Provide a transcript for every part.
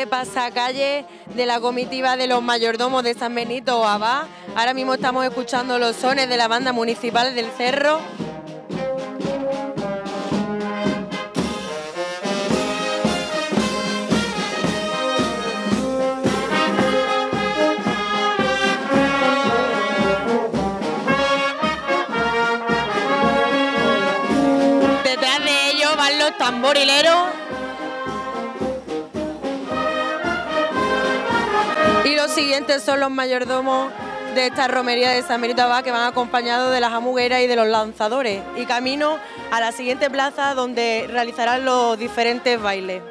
este pasacalle de la comitiva de los mayordomos de San Benito Abad. Ahora mismo estamos escuchando los sones de la banda municipal del Cerro. Tamborileros. Siguientes son los mayordomos de esta romería de San Benito Abad que van acompañados de las amugueras y de los lanzadores. Y camino a la siguiente plaza donde realizarán los diferentes bailes.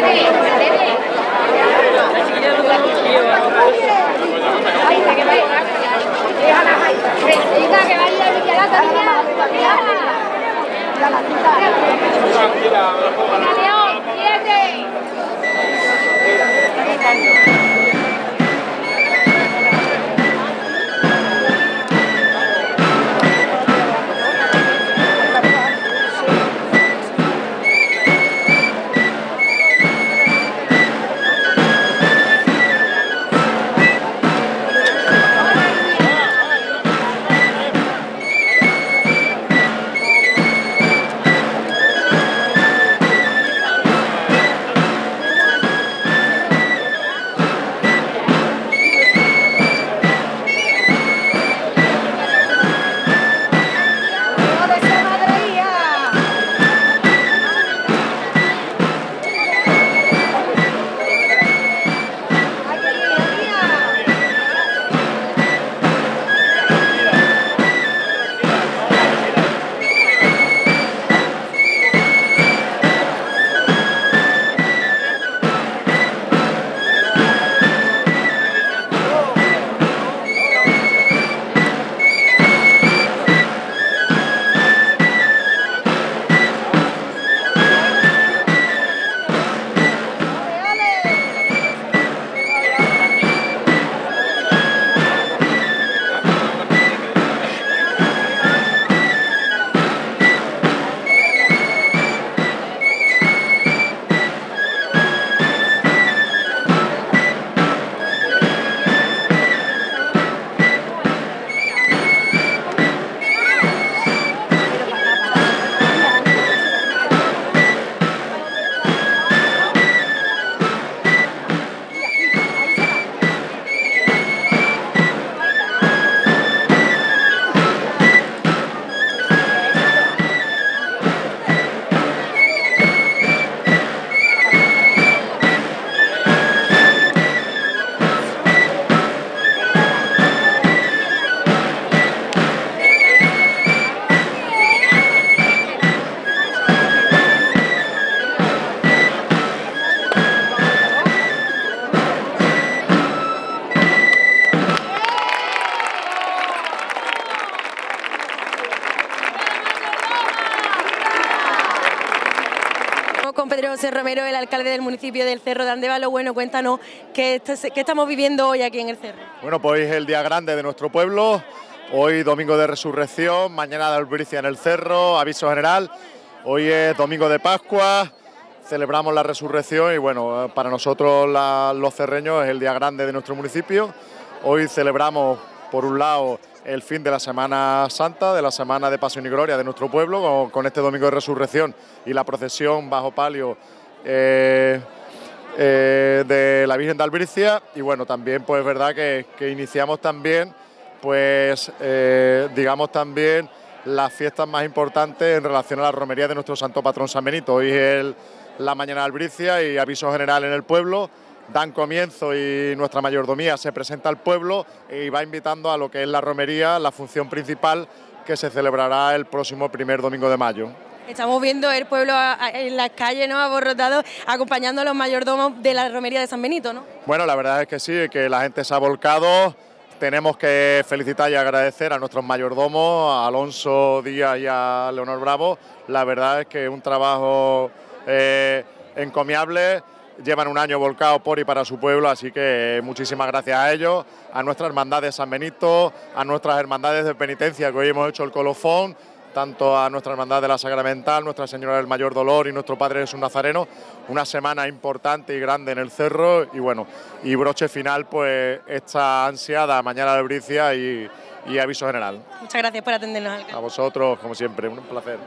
Ready? José Romero, el alcalde del municipio del Cerro de Andévalo. Bueno, cuéntanos qué, estamos viviendo hoy aquí en el Cerro. Bueno, pues hoy es el día grande de nuestro pueblo. Hoy domingo de resurrección, mañana de albricia en el Cerro, aviso general. Hoy es domingo de Pascua, celebramos la resurrección y bueno, para nosotros los cerreños es el día grande de nuestro municipio. Hoy celebramos, por un lado, el fin de la Semana Santa, de la Semana de Pasión y Gloria de nuestro pueblo, con, este domingo de resurrección y la procesión bajo palio eh, eh, de la Virgen de Albricia. Y bueno, también pues es verdad que, iniciamos también, pues eh, digamos también las fiestas más importantes en relación a la romería de nuestro santo patrón San Benito. Hoy es la mañana de Albricia y aviso general en el pueblo dan comienzo y nuestra mayordomía se presenta al pueblo y va invitando a lo que es la romería, la función principal que se celebrará el próximo primer domingo de mayo. Estamos viendo el pueblo en las calles, ¿no? Aborrotado, acompañando a los mayordomos de la romería de San Benito, ¿no? Bueno, la verdad es que sí, que la gente se ha volcado. Tenemos que felicitar y agradecer a nuestros mayordomos, a Alonso Díaz y a Leonor Bravo. La verdad es que un trabajo eh, encomiable llevan un año volcado por y para su pueblo, así que muchísimas gracias a ellos, a nuestra hermandad de San Benito, a nuestras hermandades de penitencia que hoy hemos hecho el colofón, tanto a nuestra hermandad de la Sacramental, Nuestra Señora del Mayor Dolor y nuestro Padre Jesús Nazareno, una semana importante y grande en el cerro y bueno, y broche final pues esta ansiada mañana de Bricia y, y aviso general. Muchas gracias por atendernos. A vosotros, como siempre, un placer.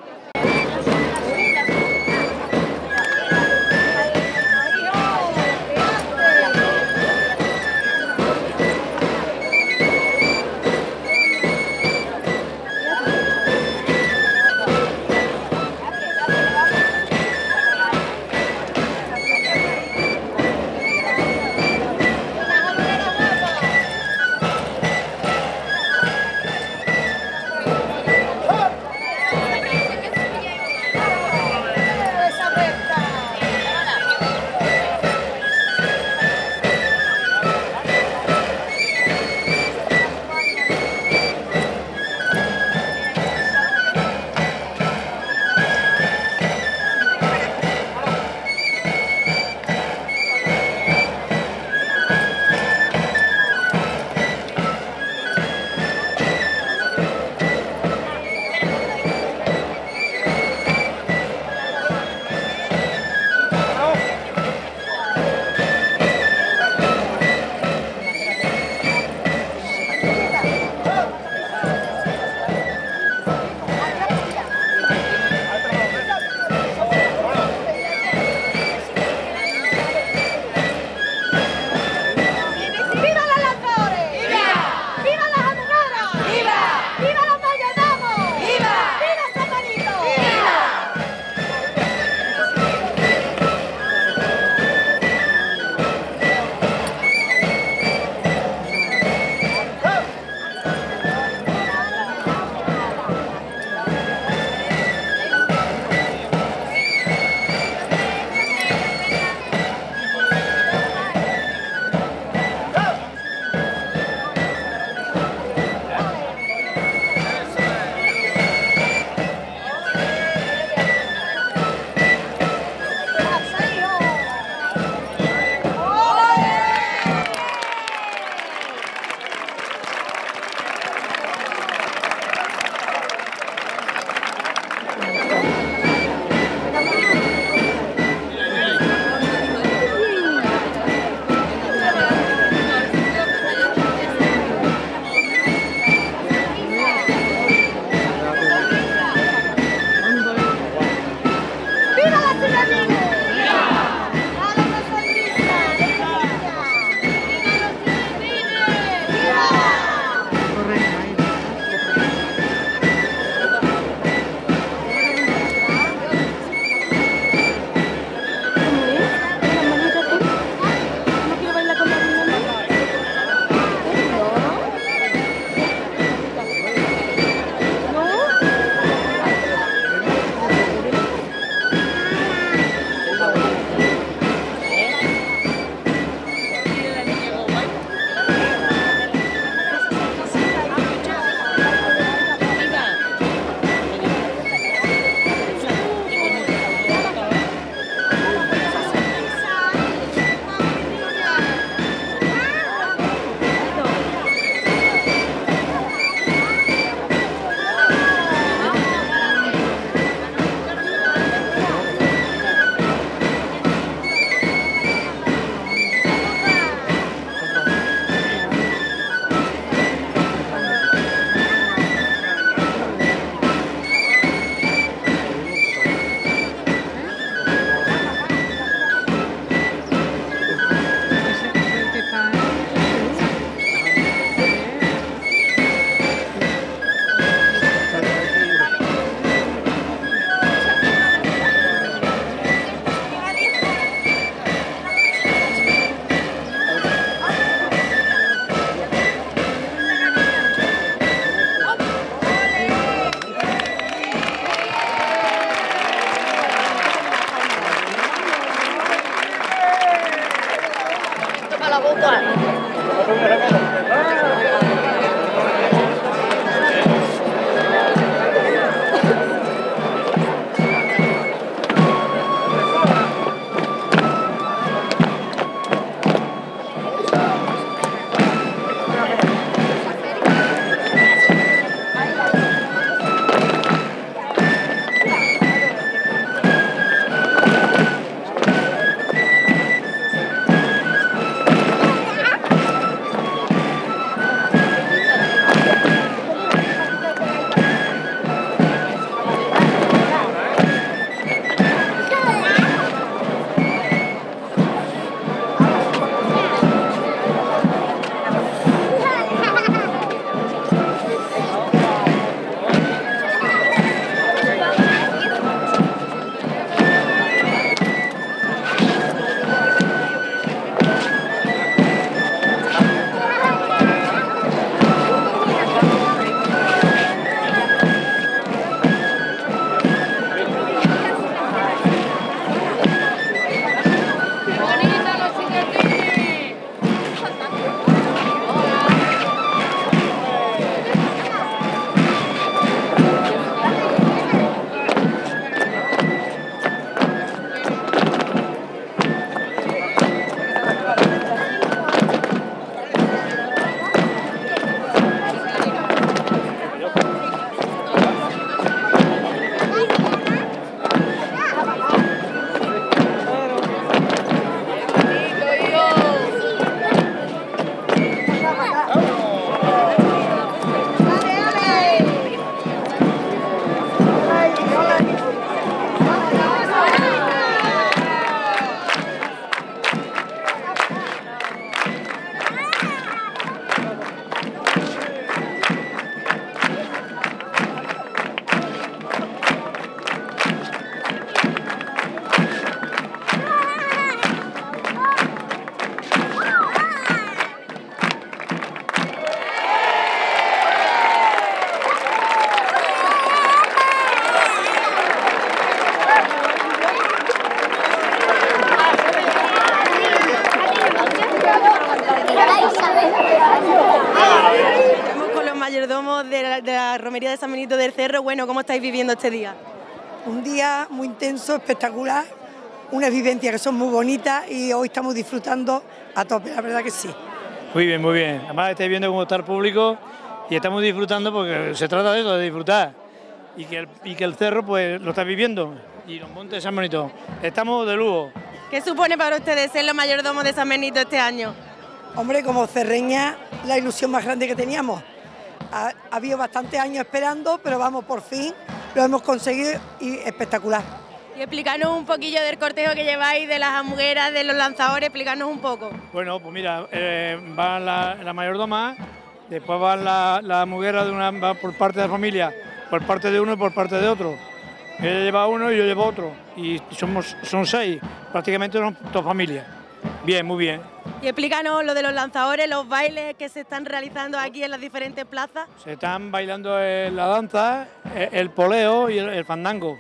Romería de San Benito del Cerro. Bueno, ¿cómo estáis viviendo este día? Un día muy intenso, espectacular, unas vivencias que son muy bonitas y hoy estamos disfrutando a tope, la verdad que sí. Muy bien, muy bien. Además estáis viendo cómo está el público y estamos disfrutando porque se trata de eso, de disfrutar. Y que el, y que el cerro pues lo está viviendo. Y los montes de San Benito. Estamos de lujo. ¿Qué supone para ustedes ser los mayordomos de San Benito este año? Hombre, como cerreña, la ilusión más grande que teníamos. Ha, ha habido bastantes años esperando, pero vamos, por fin lo hemos conseguido y espectacular. Y explícanos un poquillo del cortejo que lleváis, de las amugueras, de los lanzadores, explícanos un poco. Bueno, pues mira, eh, va la, la mayordoma, después va la, la muguera de una, va por parte de la familia, por parte de uno y por parte de otro. Ella lleva uno y yo llevo otro. Y somos, son seis, prácticamente son dos familias. Bien, muy bien. Y explícanos lo de los lanzadores, los bailes que se están realizando aquí en las diferentes plazas. Se están bailando la danza, eh, el poleo y el, fandango.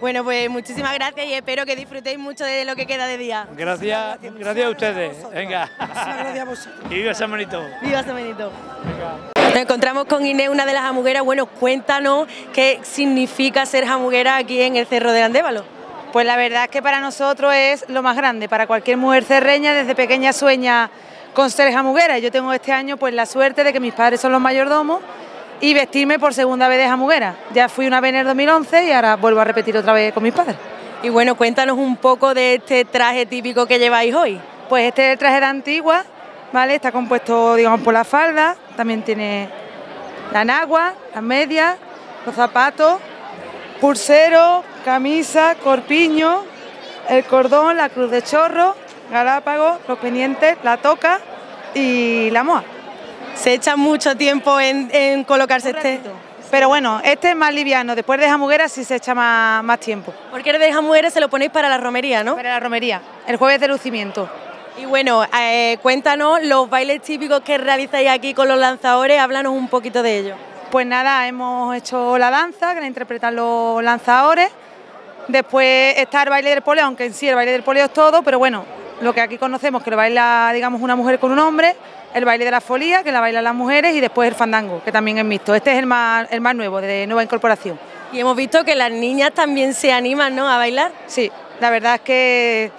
Bueno, pues muchísimas gracias y espero que disfrutéis mucho de lo que queda de día. Gracias, gracias a ustedes. Venga. Muchísimas gracias a vosotros. Y viva San Benito. ¡Viva San Benito! Nos encontramos con Inés, una de las jamugueras. Bueno, cuéntanos qué significa ser jamuguera aquí en el Cerro de Andévalo. Pues la verdad es que para nosotros es lo más grande, para cualquier mujer cerreña desde pequeña sueña con ser jamuguera. Yo tengo este año pues la suerte de que mis padres son los mayordomos y vestirme por segunda vez de jamuguera. Ya fui una vez en el 2011 y ahora vuelvo a repetir otra vez con mis padres. Y bueno, cuéntanos un poco de este traje típico que lleváis hoy. Pues este es el traje de antigua, ¿vale? Está compuesto, digamos, por la falda, también tiene la nagua, las medias, los zapatos, pulsero, camisa, corpiño, el cordón, la cruz de chorro, galápagos, los pendientes, la toca y la moa. Se echa mucho tiempo en, en colocarse este. Pero bueno, este es más liviano, después de jamuguera sí se echa más, más tiempo. Porque de jamugueras se lo ponéis para la romería, ¿no? Para la romería, el jueves de lucimiento. Y bueno, eh, cuéntanos los bailes típicos que realizáis aquí con los lanzadores, háblanos un poquito de ellos. Pues nada, hemos hecho la danza, que la interpretan los lanzadores. Después está el baile del poleo, aunque en sí el baile del poleo es todo, pero bueno, lo que aquí conocemos que lo baila, digamos, una mujer con un hombre, el baile de la folía, que la bailan las mujeres, y después el fandango, que también es mixto. Este es el más, el más nuevo, de nueva incorporación. Y hemos visto que las niñas también se animan, ¿no?, a bailar. Sí, la verdad es que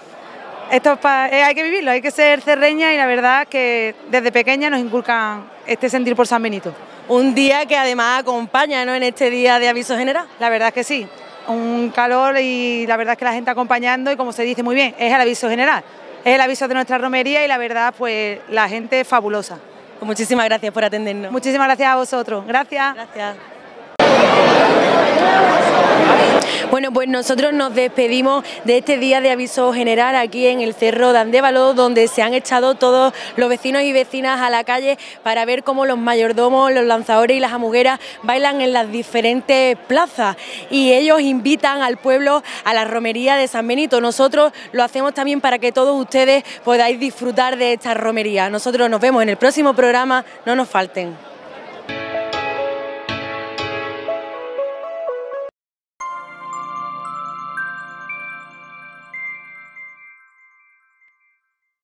esto es pa- eh, hay que vivirlo, hay que ser cerreña y la verdad que desde pequeña nos inculcan este sentir por San Benito. Un día que además acompaña, ¿no?, en este día de aviso general. La verdad es que sí, un calor y la verdad es que la gente acompañando y como se dice muy bien, es el aviso general, es el aviso de nuestra romería y la verdad pues la gente es fabulosa. Pues muchísimas gracias por atendernos. Muchísimas gracias a vosotros, gracias. Gracias. Bueno, pues nosotros nos despedimos de este día de aviso general aquí en el Cerro de Andévalo, donde se han echado todos los vecinos y vecinas a la calle para ver cómo los mayordomos, los lanzadores y las amugueras bailan en las diferentes plazas. Y ellos invitan al pueblo a la romería de San Benito. Nosotros lo hacemos también para que todos ustedes podáis disfrutar de esta romería. Nosotros nos vemos en el próximo programa, no nos falten.